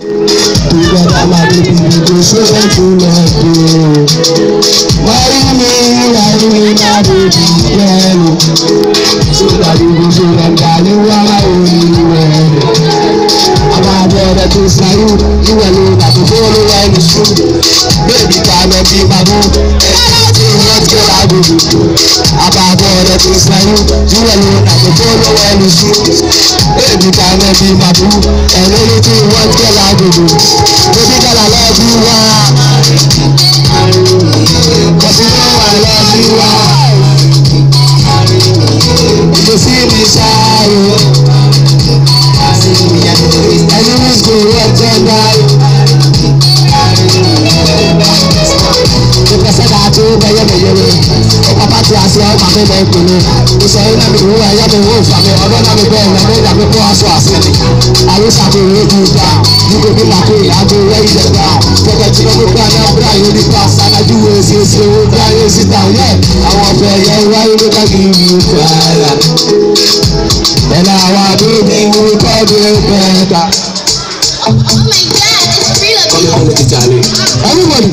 Because I'm not to do something to love you. me, marry me, my baby girl. So that you go so my only I'm a brother to say you, you alone, I can follow and it's true. àbàbọ̀ rẹ̀ ti sẹ́yìn yíyẹ ló àkókò lọ́wọ́ ẹni sí. Èmi ta mẹ́bí màbú ẹ̀mí ní tí wọ́n ń tẹ̀lé àgbègbè. Bébí kàlà lọ́ọ̀bí wá. Kọ̀sí ló wà lọ́ọ̀bí wá. Kò sí ibi ṣáà o. Ẹni wíṣọ rẹ̀. tí ó bẹ yẹ̀bẹ̀yẹ̀bẹ̀ ọmọ bá ti àṣẹ ọmọ mi bẹ gbòòrò ìṣe iná mi wú ẹyẹ mi wú ìfà mi ọdọ náà mi bẹ ẹ̀rọ mi ìyá mi kó aṣọ àṣẹ mi àyíṣà mi rí ju ìgbà nígbò mi làkó ìyájú rẹ ìjẹta pẹpẹ tí wọn gbé ní abúlé yìí ní pa sáájú wo èsì èsì owó dá yé síta yẹ àwọn ọbẹ ẹyẹ wáyé ló ká kí ìlú fàlà ẹnà àwọn àbúrò mi wú kọ́ bí ó bẹ́ẹ̀ ta. Oh my God, it's real. Come here, come here, Everybody.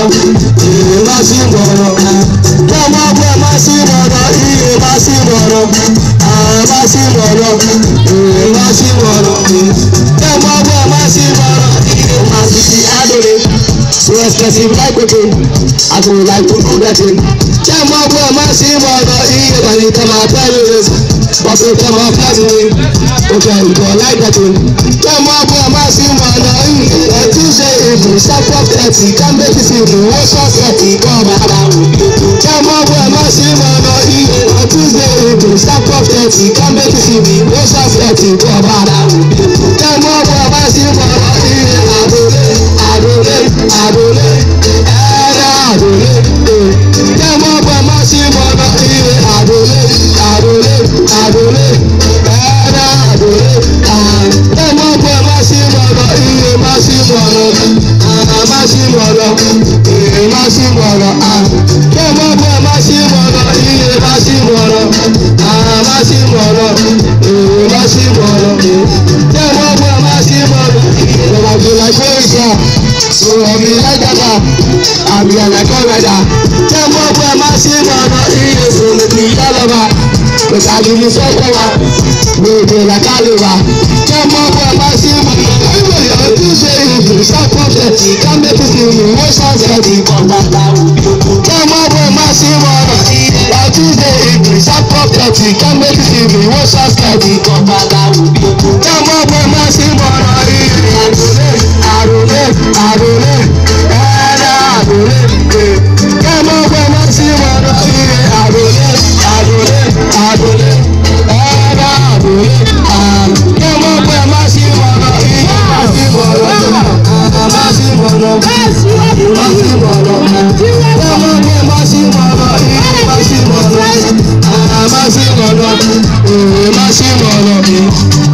iye bá sí bọ̀rọ̀ bọ́mọ bọ́ bá sí bọ̀rọ̀ iye bá sí bọ̀rọ̀ àwọn bá sí bọ̀rọ̀ iye bá sí bọ̀rọ̀ bọ́mọ bọ́ bá sí bọ̀rọ̀ iye bá sí ti adore rẹ̀sẹ̀sì láìpẹ̀pẹ̀ àtùnú láìpẹ̀pẹ̀ ọ̀dẹ́tẹ̀ bọ́mọ bọ́ bá sí bọ̀rọ̀ iye bá sí tẹ̀mọ̀ àtẹ́lẹ̀ rẹ̀ bọ́sẹ̀ tẹ̀mọ̀ fúlàsì ni òkè ìgbọ̀ láìpẹ̀pẹ̀ bọ́mọ bọ́ bá ṣẹ́pọ̀ tẹ̀tì kámbẹ́tì sí ìdúró sọ́sẹ̀tì kan bàbá òde. kẹ́mọ́ bó ẹ mọ́ sí mọ́ lọ yí. ọtúnṣe ìdúró ṣẹ́pọ̀ tẹ̀tì kámbẹ́tì sí ìdúró sọ́sẹ̀tì kan bàbá òde. iye má sí gbọ̀rọ̀ bó bó bó má sí gbọ̀rọ̀ iye má sí gbọ̀rọ̀ àrà má sí gbọ̀rọ̀ iye má sí gbọ̀rọ̀ bó bó bó má sí gbọ̀rọ̀ iye má sí gbọ̀rọ̀ sọ̀rọ̀ mi lẹ́dàgbà àmì àlàkọ́ rẹ̀dà jẹ́ bó bó má sí gbọ̀rọ̀ iye sọ̀rọ̀ mi lọ́lọ́ba ìtàgé ní sọ́kọ̀ wa gbèdè làkàlè wa kẹ́ mọ́ bọ́ ẹ bá sí ìmọ̀ ìwé ìyọ̀jú ṣe ìdùn sọ́kọ̀ ṣe ká mẹ́tìsì ìlú. সাজারি পতাকা ọ̀nà mi òun lọ sí ọ̀nà